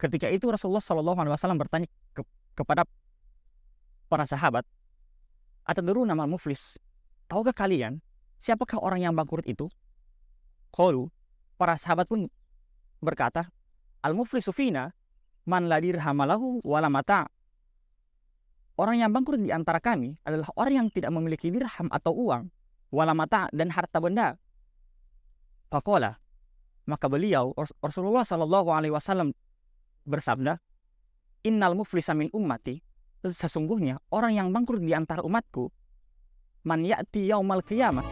Ketika itu Rasulullah Shallallahu Alaihi Wasallam bertanya ke, kepada para sahabat, dulu nama muflis? Tahukah kalian siapakah orang yang bangkrut itu? Qalu, para sahabat pun berkata, Al-muflisu fina man la dirhamalahu wala mata. Orang yang bangkrut di antara kami adalah orang yang tidak memiliki dirham atau uang, wala mata dan harta benda. Pakola, maka beliau Rasulullah Shallallahu Alaihi Wasallam bersabda, Innal muflisa min ummati, sesungguhnya orang yang bangkrut di antara umatku, man ya'ti yaumal qiyamah,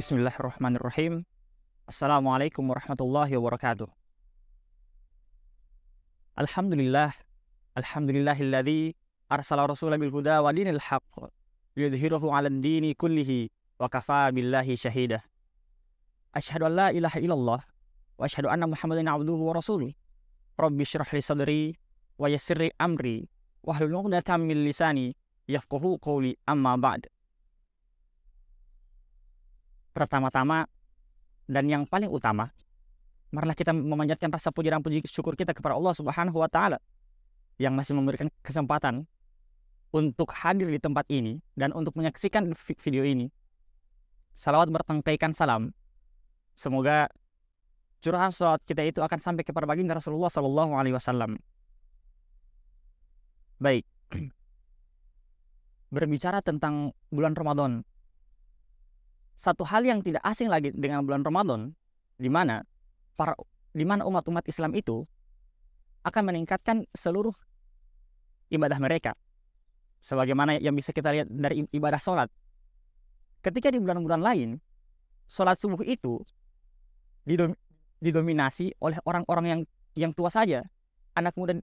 Bismillahirrahmanirrahim. Assalamualaikum warahmatullahi wabarakatuh. Alhamdulillah. Alhamdulillahilladzi arsala rasulah bil huda wa dinil haqq yudhhiruhu 'alan dini kullihi wa kafa billahi syahida. Asyhadu an la ilaha illallah wa asyhadu anna Muhammadan 'abduhu wa rasuluh. Rabbi shrah li sadri wa yassir amri wa hlul 'uqdatam min lisani yafqahu qawli amma ba'd. Pertama-tama dan yang paling utama, marilah kita memanjatkan rasa puji dan puji syukur kita kepada Allah Subhanahu wa taala yang masih memberikan kesempatan untuk hadir di tempat ini dan untuk menyaksikan video ini. Salawat bertengkaikan salam. Semoga curahan salawat kita itu akan sampai kepada baginda Rasulullah Sallallahu Alaihi Wasallam. Baik, berbicara tentang bulan Ramadan, satu hal yang tidak asing lagi dengan bulan Ramadan, di mana para di mana umat-umat Islam itu akan meningkatkan seluruh ibadah mereka. Sebagaimana yang bisa kita lihat dari ibadah sholat. Ketika di bulan-bulan lain, sholat subuh itu didom, didominasi oleh orang-orang yang yang tua saja. Anak muda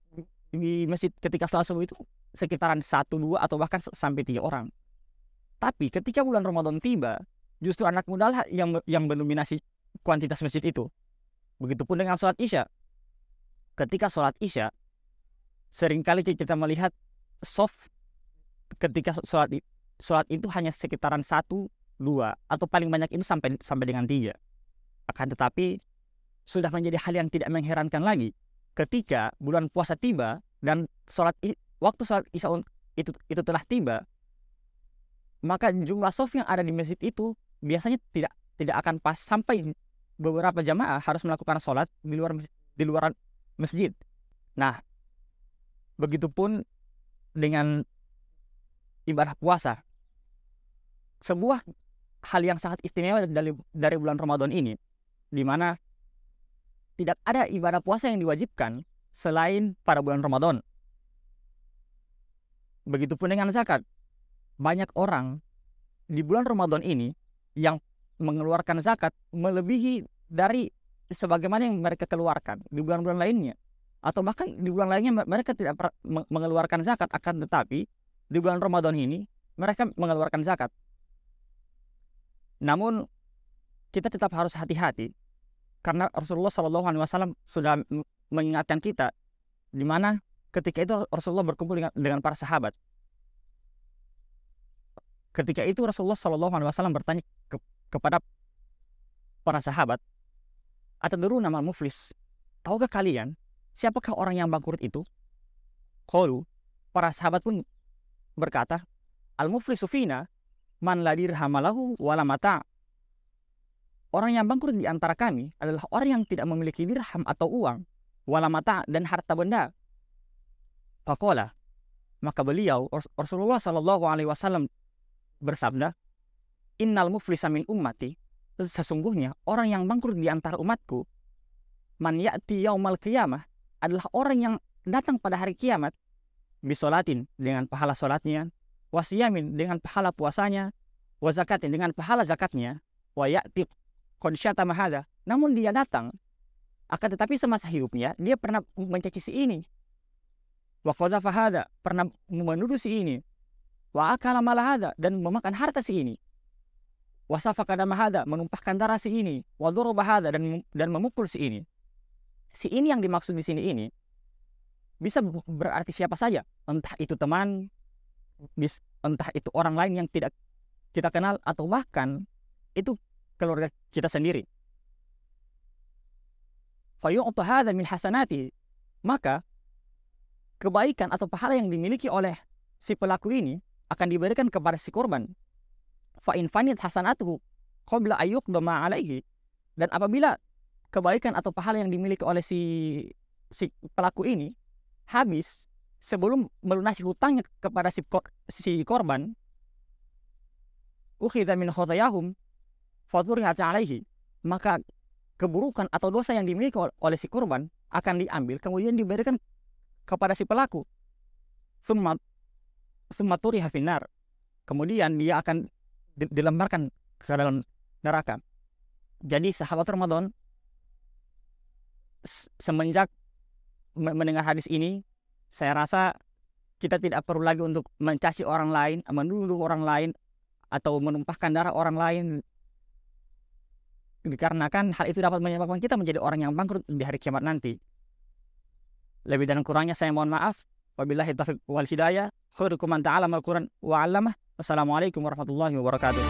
di masjid ketika sholat subuh itu sekitaran satu, dua, atau bahkan sampai tiga orang. Tapi ketika bulan Ramadan tiba, justru anak muda lah yang yang mendominasi kuantitas masjid itu. Begitupun dengan sholat isya. Ketika sholat isya, sering kali kita melihat soft ketika sholat sholat itu hanya sekitaran satu dua atau paling banyak itu sampai sampai dengan tiga. Akan tetapi sudah menjadi hal yang tidak mengherankan lagi ketika bulan puasa tiba dan sholat waktu sholat isya itu itu telah tiba maka jumlah soft yang ada di masjid itu biasanya tidak tidak akan pas sampai beberapa jamaah harus melakukan sholat di luar di luar masjid. Nah, begitupun dengan ibadah puasa. Sebuah hal yang sangat istimewa dari, dari bulan Ramadan ini, di mana tidak ada ibadah puasa yang diwajibkan selain pada bulan Ramadan. Begitupun dengan zakat. Banyak orang di bulan Ramadan ini yang mengeluarkan zakat melebihi dari sebagaimana yang mereka keluarkan di bulan-bulan lainnya atau bahkan di bulan lainnya mereka tidak mengeluarkan zakat akan tetapi di bulan Ramadan ini mereka mengeluarkan zakat. Namun kita tetap harus hati-hati karena Rasulullah Shallallahu Alaihi Wasallam sudah mengingatkan kita di mana ketika itu Rasulullah berkumpul dengan, dengan para sahabat Ketika itu Rasulullah Shallallahu Alaihi Wasallam bertanya ke, kepada para sahabat, dulu nama muflis? Tahukah kalian siapakah orang yang bangkrut itu? Qalu, para sahabat pun berkata, al muflisu fina man la dirhamalahu wala mata. Orang yang bangkrut di antara kami adalah orang yang tidak memiliki dirham atau uang, wala mata dan harta benda. Pakola, maka beliau Rasulullah Shallallahu Alaihi Wasallam bersabda, Innal muflisa min ummati, sesungguhnya orang yang bangkrut di antara umatku, man ya'ti yaumal qiyamah, adalah orang yang datang pada hari kiamat, bisolatin dengan pahala solatnya, wasiyamin dengan pahala puasanya, wazakatin dengan pahala zakatnya, wa ya'ti konsyata mahada. Namun dia datang, akan tetapi semasa hidupnya, dia pernah mencaci si ini. Wa fahada, pernah menuduh si ini wa akala malahada dan memakan harta si ini. wasafaka mahada menumpahkan darah si ini, wadoroba bahada dan dan memukul si ini. Si ini yang dimaksud di sini ini bisa berarti siapa saja, entah itu teman, entah itu orang lain yang tidak kita kenal atau bahkan itu keluarga kita sendiri. Fayu'ta hadha min hasanati. Maka kebaikan atau pahala yang dimiliki oleh si pelaku ini akan diberikan kepada si korban. Fa in fanit hasanatuhu qabla ayyuqdama alaihi. Dan apabila kebaikan atau pahala yang dimiliki oleh si si pelaku ini habis sebelum melunasi hutangnya kepada si, si korban ukhidha min khotayahum faturihat alaihi. Maka keburukan atau dosa yang dimiliki oleh si korban akan diambil kemudian diberikan kepada si pelaku. Summa summa turiha finar kemudian dia akan dilemparkan ke dalam neraka. Jadi sahabat Ramadan semenjak mendengar hadis ini, saya rasa kita tidak perlu lagi untuk mencaci orang lain, menuduh orang lain, atau menumpahkan darah orang lain. Dikarenakan hal itu dapat menyebabkan kita menjadi orang yang bangkrut di hari kiamat nanti. Lebih dan kurangnya saya mohon maaf. Wabillahi taufiq wal hidayah. Khairukum man ta'alama al-Quran wa 'allamah. Wassalamualaikum warahmatullahi wabarakatuh.